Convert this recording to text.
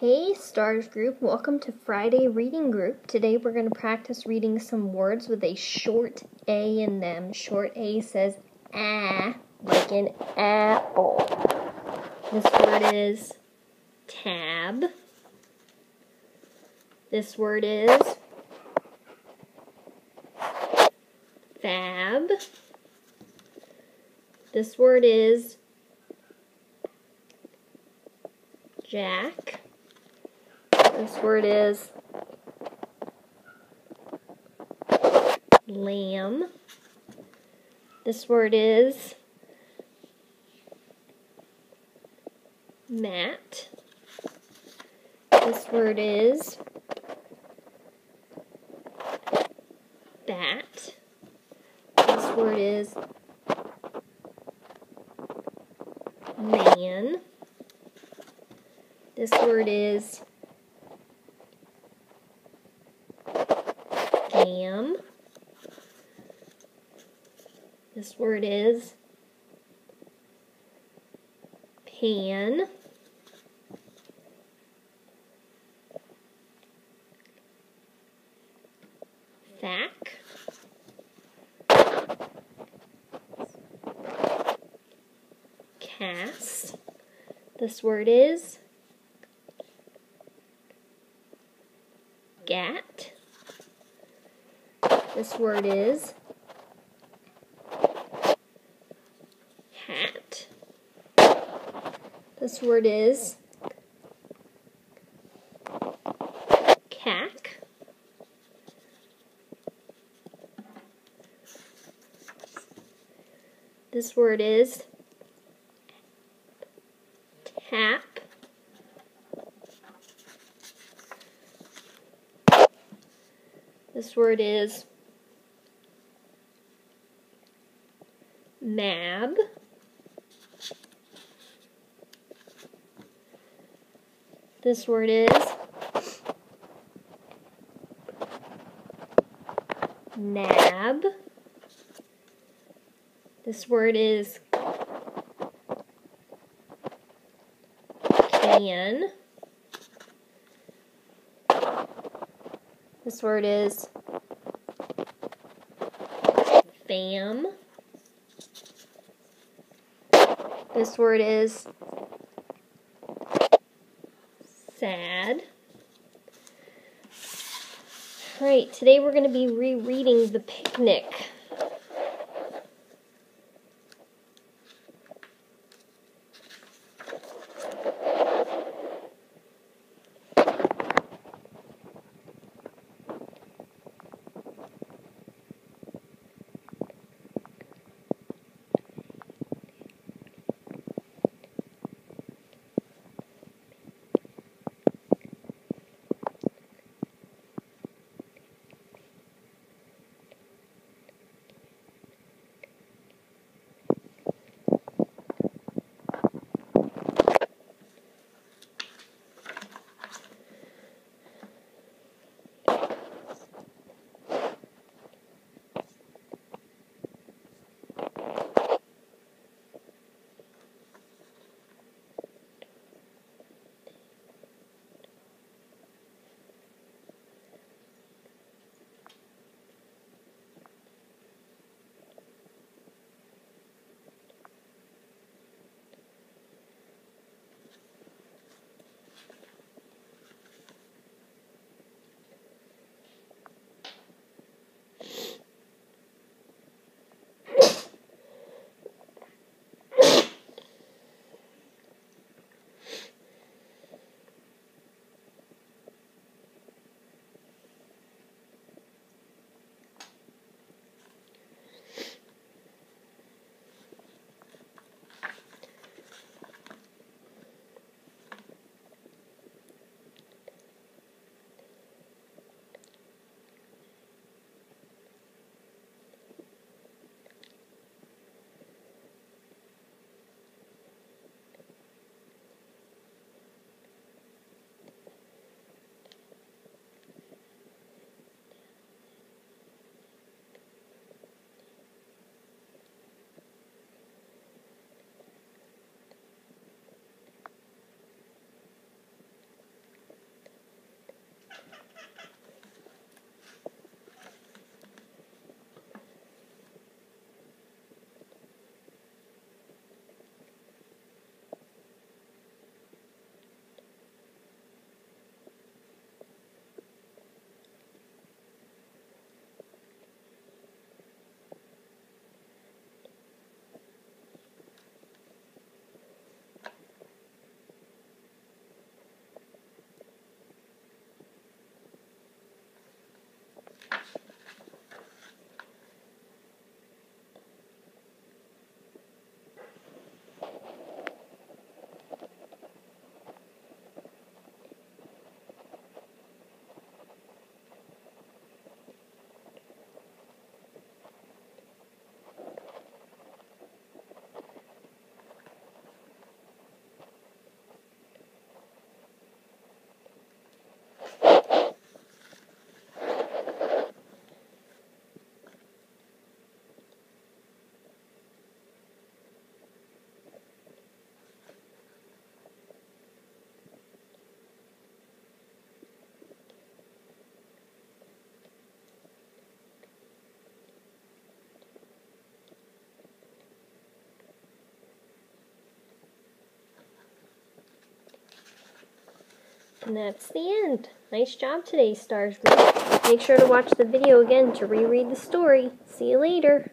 Hey, STARS group, welcome to Friday Reading Group. Today we're going to practice reading some words with a short A in them. Short A says ah, like an apple. This word is tab. This word is fab. This word is jack. This word is lamb. This word is mat. This word is bat. This word is man. This word is am. This word is pan. Thack. Cast. This word is This word is hat. This word is cack. This word is tap. This word is mab. This word is nab. This word is can. This word is fam. This word is sad. Alright, today we're going to be rereading The Picnic. And that's the end. Nice job today, Stars Group. Make sure to watch the video again to reread the story. See you later.